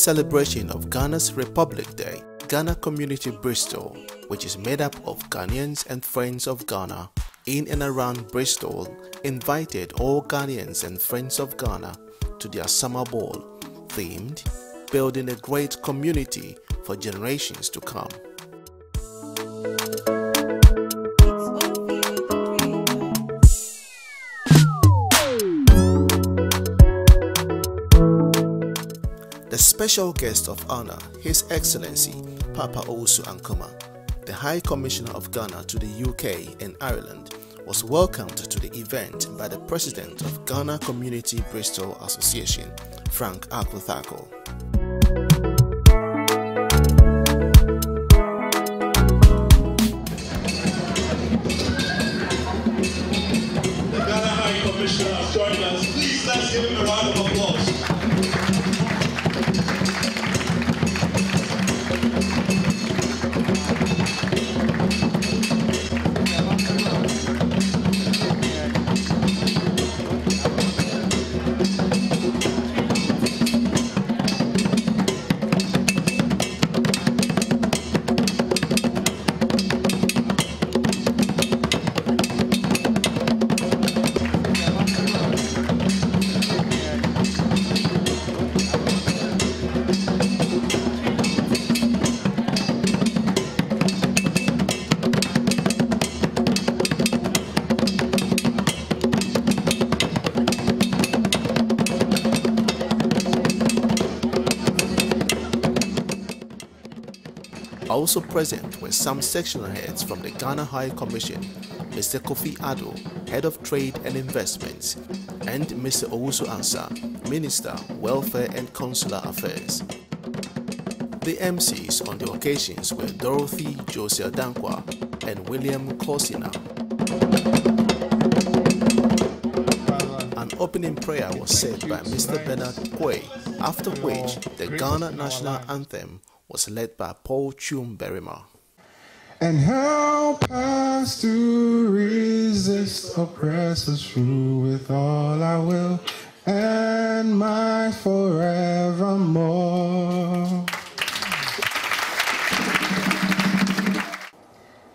celebration of Ghana's Republic Day, Ghana Community Bristol, which is made up of Ghanaians and friends of Ghana in and around Bristol, invited all Ghanaians and friends of Ghana to their summer ball themed Building a Great Community for Generations to Come. Special guest of honor, His Excellency Papa Owusu Ankomah, the High Commissioner of Ghana to the UK and Ireland, was welcomed to the event by the President of Ghana Community Bristol Association, Frank Aku Also present were some sectional heads from the Ghana High Commission, Mr. Kofi Addo, Head of Trade and Investments, and Mr. Owusu Ansa, Minister, Welfare and Consular Affairs. The MCs on the occasions were Dorothy Josia Dankwa and William Kosina. An opening prayer was said by Mr. Bernard Quay, after which the Ghana National Anthem was led by Paul Chum Berima. and help us to resist oppressors through with all our will and might forevermore.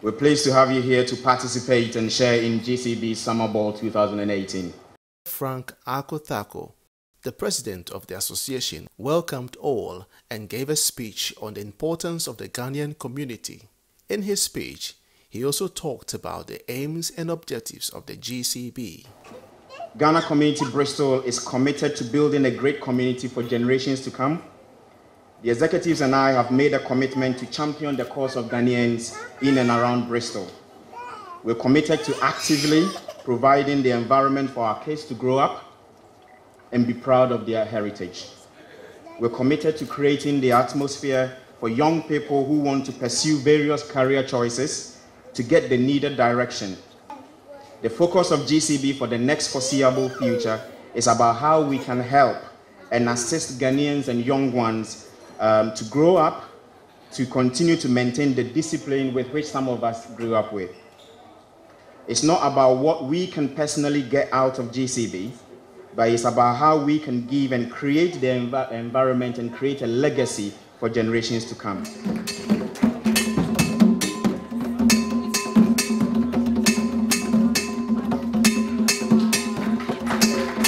We're pleased to have you here to participate and share in GCB Summer Ball 2018. Frank Arko-Tharkor, the president of the association, welcomed all and gave a speech on the importance of the Ghanaian community. In his speech, he also talked about the aims and objectives of the GCB. Ghana Community Bristol is committed to building a great community for generations to come. The executives and I have made a commitment to champion the cause of Ghanaians in and around Bristol. We're committed to actively providing the environment for our kids to grow up and be proud of their heritage. We're committed to creating the atmosphere for young people who want to pursue various career choices to get the needed direction. The focus of GCB for the next foreseeable future is about how we can help and assist Ghanaians and young ones um, to grow up, to continue to maintain the discipline with which some of us grew up with. It's not about what we can personally get out of GCB, but it's about how we can give and create the env- environment and create a legacy for generations to come.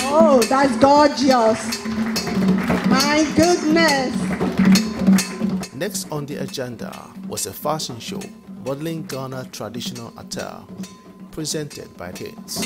Oh, that's gorgeous. My goodness. Next on the agenda was a fashion show modeling Ghana traditional attire, presented by kids.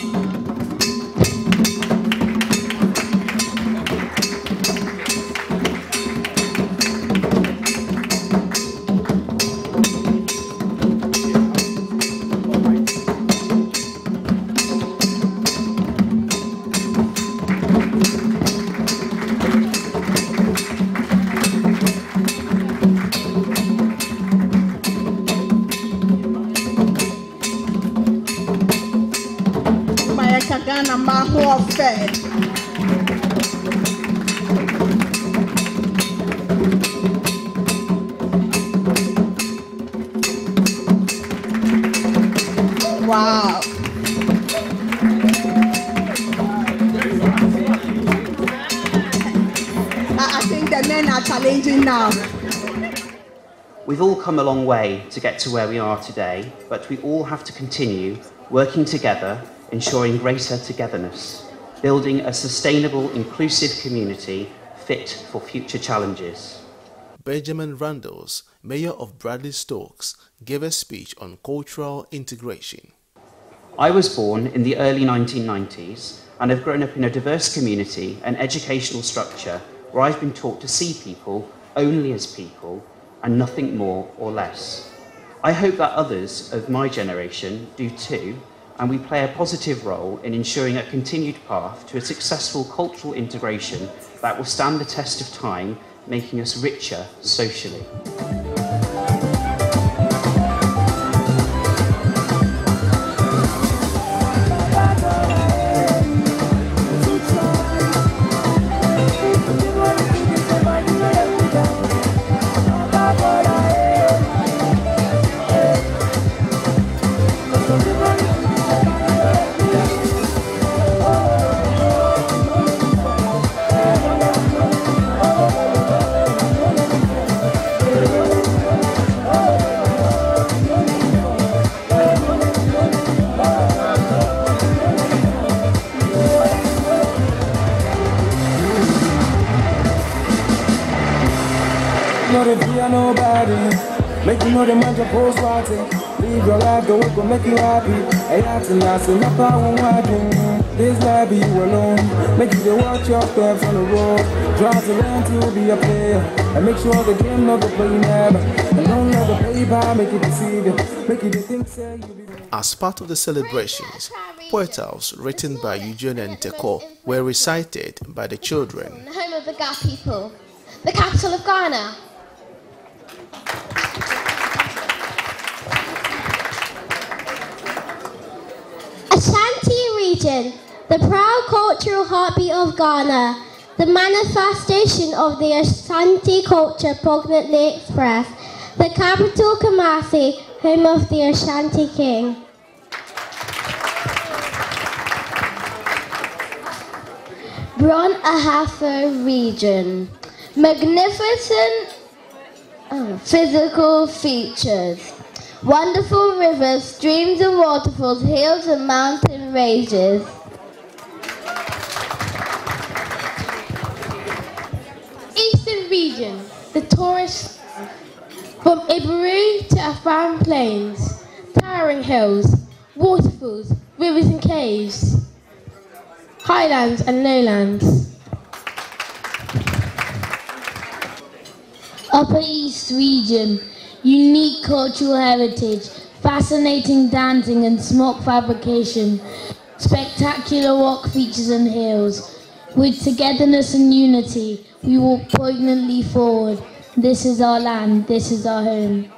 Wow. I, I think the men are challenging now. We've all come a long way to get to where we are today, but we all have to continue working together, ensuring greater togetherness, building a sustainable, inclusive community fit for future challenges. Benjamin Randles, Mayor of Bradley Stokes, gave a speech on cultural integration. I was born in the early 1990s and have grown up in a diverse community and educational structure where I've been taught to see people only as people and nothing more or less. I hope that others of my generation do too, and we play a positive role in ensuring a continued path to a successful cultural integration that will stand the test of time, making us richer socially. Know the man to post watching. Live your life, the work will make you happy. Hey, acting as a napper won't watching. This life be you alone. Make you watch your steps on the road. Try to learn to be a player. And make sure the game not go play never. And don't let the paper make you deceive you. Make you think say you be As part of the celebrations, poetals written by Eugene and Teko were recited by the children. The home of the Ga people, the capital of Ghana. Ashanti region, the proud cultural heartbeat of Ghana, the manifestation of the Ashanti culture prominently expressed, the capital Kumasi, home of the Ashanti king. Brong Ahafo region, magnificent oh, physical features. Wonderful rivers, streams and waterfalls, hills and mountain ranges. Eastern region, the tourist from Iberu to Afram plains, towering hills, waterfalls, rivers and caves, highlands and lowlands. Upper East region, unique cultural heritage, fascinating dancing and smoke fabrication, spectacular rock features and hills. With togetherness and unity, we walk poignantly forward. This is our land, this is our home.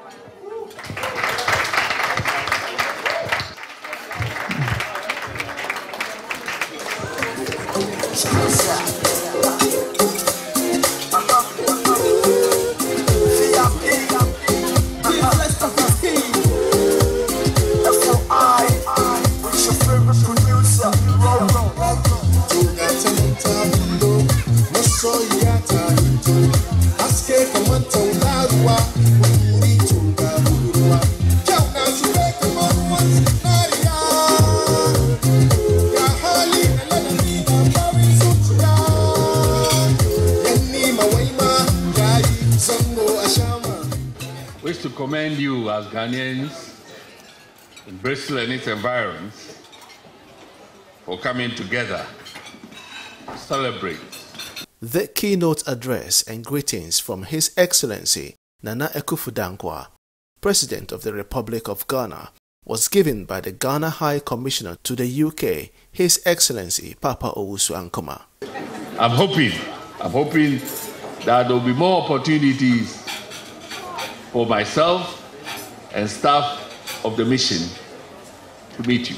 Bristol and its environs for coming together to celebrate The keynote address and greetings from His Excellency Nana Akufo-Dankwa, President of the Republic of Ghana, was given by the Ghana High Commissioner to the UK, His Excellency Papa Owusu Ankomah. I'm hoping, I'm hoping that there will be more opportunities for myself and staff of the mission to meet you.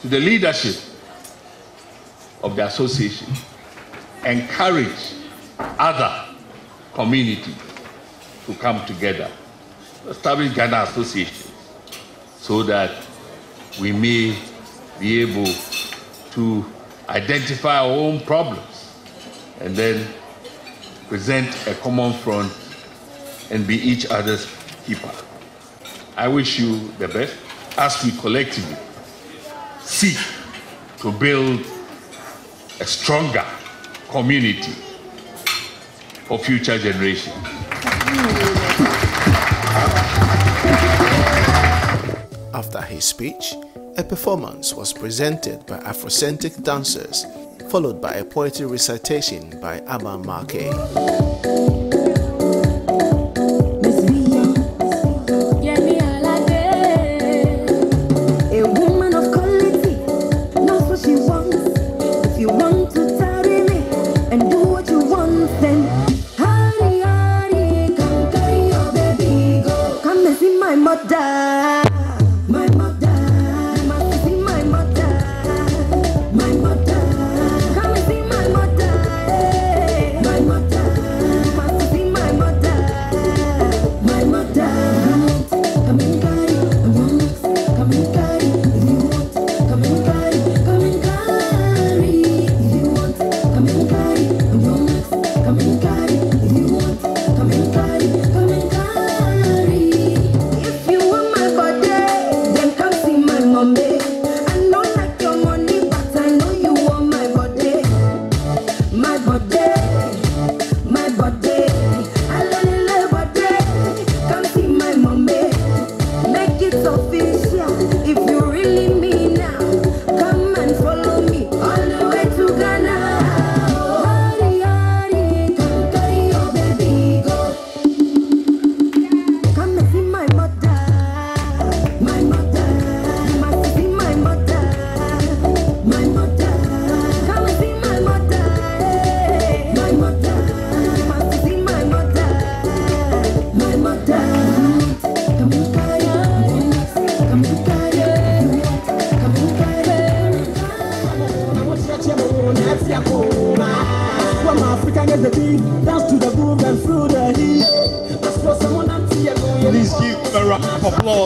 To the leadership of the association, encourage other communities to come together, establish Ghana Association, so that we may be able to identify our own problems and then present a common front, and be each other's keeper. I wish you the best as we collectively seek to build a stronger community for future generations. After his speech, a performance was presented by Afrocentric dancers, followed by a poetry recitation by Abba Marquet.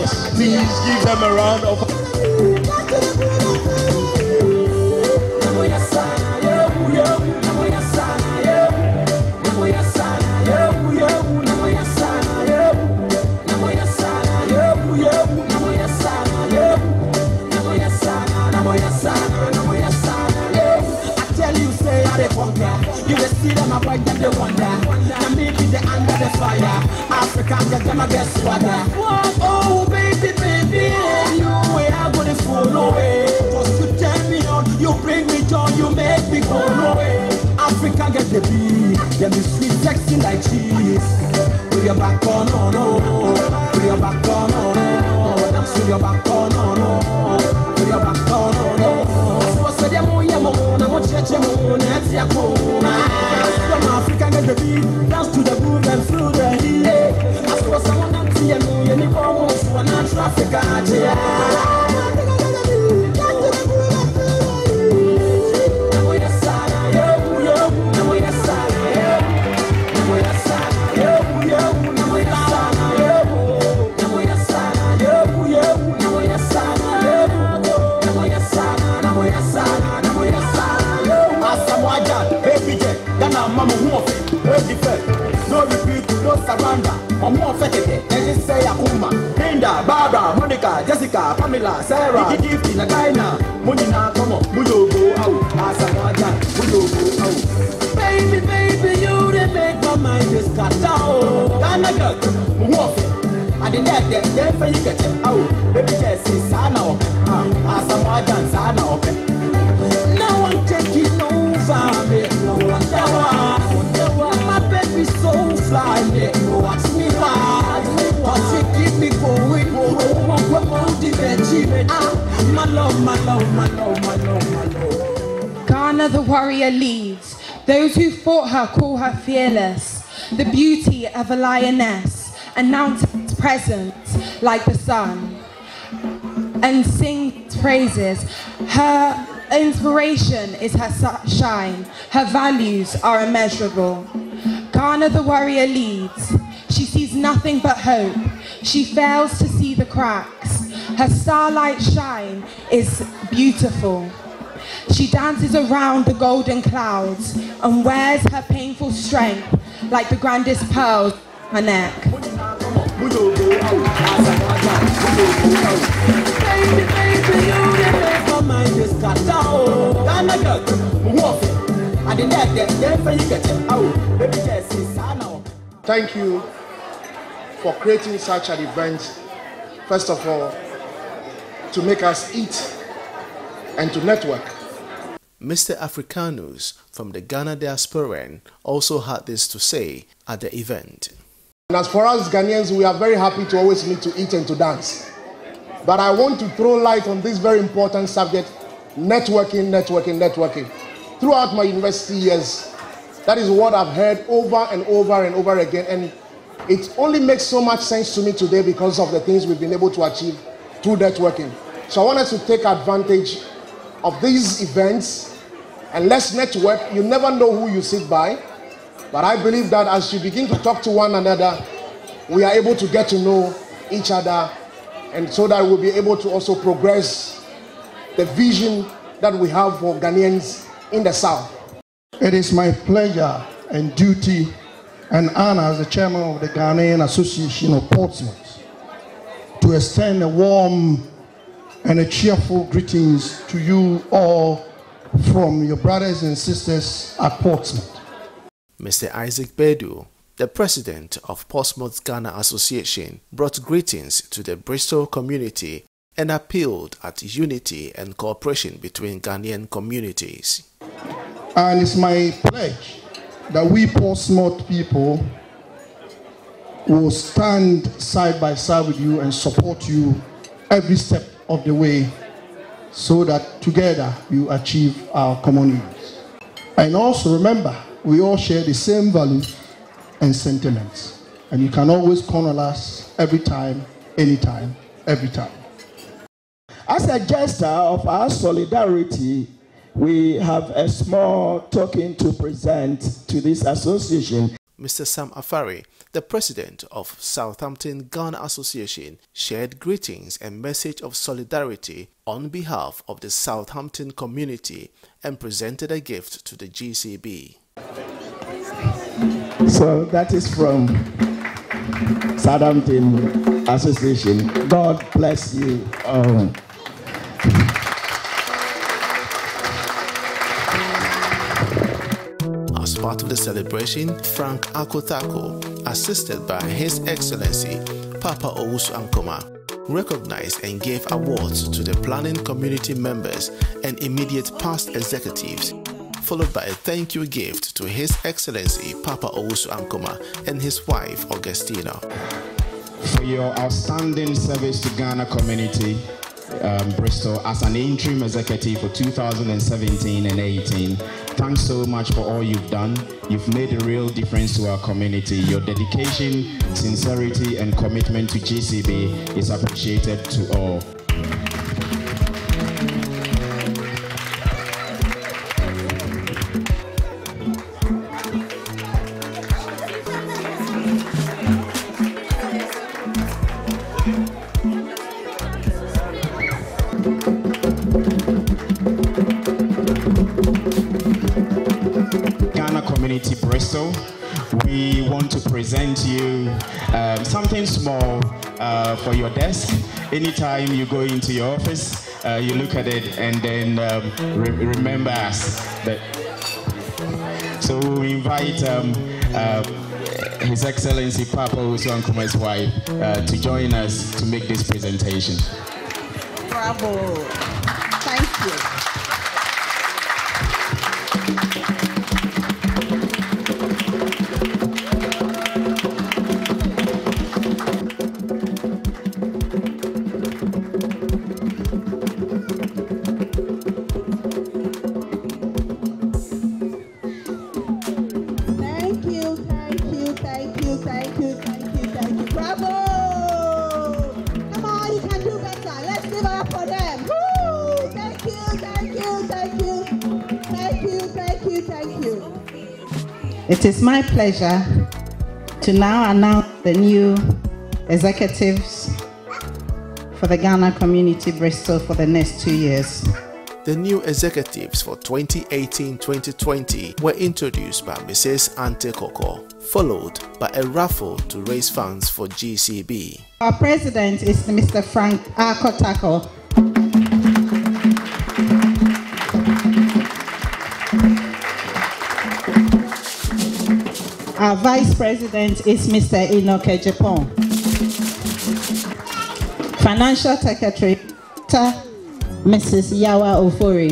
Applause. Please give them a round of I tell you, will see them avoid them, they wonder. Fire. African get them a get swagger. Oh baby, baby, you I gonna follow it. Cause you turn me on, you bring me joy, you make me go away. Africa get the beat, them be sweet, sexy like cheese. Put your back on, no, no. Put your back on, no, no. Dance your back on, no, no. Put your back on, no, no. So say them, oh, yeah, mo, na mo, che, che, mo, na, ti, ya, ko, na. From Africa get the beat, dance to the groove and through the heat. I suppose someone not see me, and if I'm so I'm not no surrender. Ọmọ ọ̀fẹ́ kẹ̀kẹ́, ẹni sẹ́. Linda, Barbara, Monica, Jessica, Pamela, Sarah. Gigi gift na Ghana. Mo nyinaa kọ́mọ̀, mo yóò go. Baby, baby, you dey make my mind dey scatter o. Ghana girl, mo hu ọ̀fẹ́. Adinẹ́ẹ̀dẹ̀, yẹn fẹ́ yí kẹ̀kẹ́. Awo, baby sí sáà na ọ̀pẹ. Ah, Asamoah Gyan sáà na ọ̀pẹ. Now I'm taking over, make no wonder why. Love, my my my my. Ghana the warrior leads. Those who fought her call her fearless. The beauty of a lioness, announce its presence like the sun, and sing praises. Her inspiration is her shine. Her values are immeasurable. Ghana the warrior leads. She sees nothing but hope. She fails to see the cracks. Her starlight shine is beautiful. She dances around the golden clouds and wears her painful strength like the grandest pearls on her neck. Thank you for creating such an event, first of all, to make us eat and to network. Mr. Africanus from the Ghana diasporan also had this to say at the event. And as for us Ghanaians, we are very happy to always meet to eat and to dance. But I want to throw light on this very important subject networking, networking, networking. Throughout my university years, that is what I've heard over and over and over again. And it only makes so much sense to me today because of the things we've been able to achieve through networking. So I want us to take advantage of these events and let's network. You never know who you sit by. But I believe that as you begin to talk to one another, we are able to get to know each other and so that we'll be able to also progress the vision that we have for Ghanaians in the South. It is my pleasure and duty and honor as the chairman of the Ghanaian Association of Portsmouth to extend a warm and a cheerful greetings to you all from your brothers and sisters at Portsmouth. Mr. Isaac Bedu, the president of Portsmouth Ghana Association, brought greetings to the Bristol community and appealed at unity and cooperation between Ghanaian communities. And it's my pledge that we Portsmouth people will stand side by side with you and support you every step of the way so that together we achieve our common needs. And also remember, we all share the same values and sentiments. And you can always count on us every time, anytime, every time. As a gesture of our solidarity, we have a small token to present to this association. Mr. Sam Afari, the president of Southampton Ghana Association, shared greetings and message of solidarity on behalf of the Southampton community and presented a gift to the GCB. So that is from Southampton Association. God bless you. Part of the celebration, Frank Arko-Tharkor, assisted by His Excellency Papa Owusu Ankomah, recognized and gave awards to the planning community members and immediate past executives, followed by a thank you gift to His Excellency Papa Owusu Ankomah and his wife Augustina. for your outstanding service to Ghana community, um, Bristol, as an interim executive for 2017 and 18. Thanks so much for all you've done. You've made a real difference to our community. Your dedication, sincerity, and commitment to GCB is appreciated to all. Something small uh, for your desk. Anytime you go into your office, uh, you look at it and then um, re- remember us. That so we invite um, uh, His Excellency Papa Owusu Ankomah's wife uh, to join us to make this presentation. Bravo. Thank you. It is my pleasure to now announce the new executives for the Ghana Community Bristol for the next two years. The new executives for 2018-2020 were introduced by Mrs. Ante Koko, followed by a raffle to raise funds for GCB. Our president is Mr. Frank Arko-Tharkor. Our vice president is Mr. Enoke Japan. Financial secretary, Mrs. Yawa Ofori.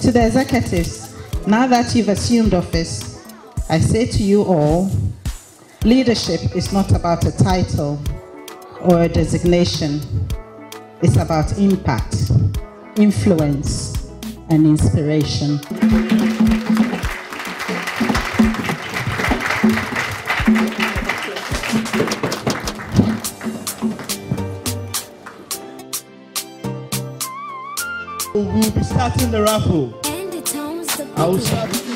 To the executives, now that you've assumed office, I say to you all, leadership is not about a title or a designation. It's about impact, influence, and inspiration. We'll be starting the raffle. I will start.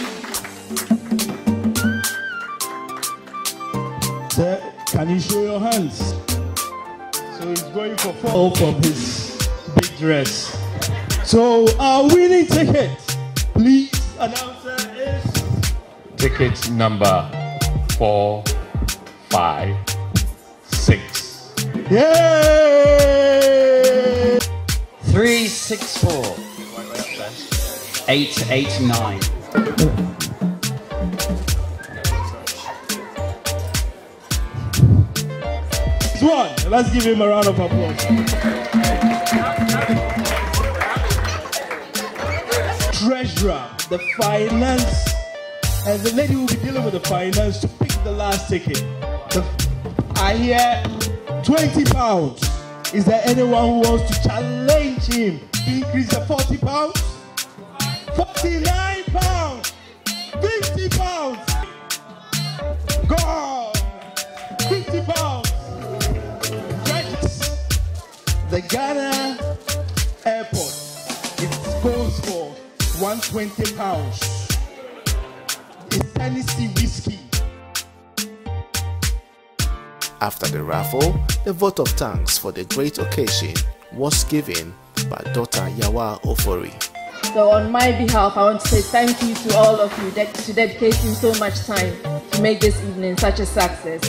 Going for four from his big dress. So our winning ticket, please, announcer, is Ticket number four, five, six. Yay! Three, six, four. Eight, eight, nine. Let's give him a round of applause. Treasurer, the finance, and the lady will be dealing with the finance to pick the last ticket. The, I hear 20 pounds. Is there anyone who wants to challenge him to increase the 40 pounds? 49 120 pounds. It's Tennessee whiskey. After the raffle, the vote of thanks for the great occasion was given by Dr. Yawa Ofori. So on my behalf, I want to say thank you to all of you ded- to dedicating so much time to make this evening such a success.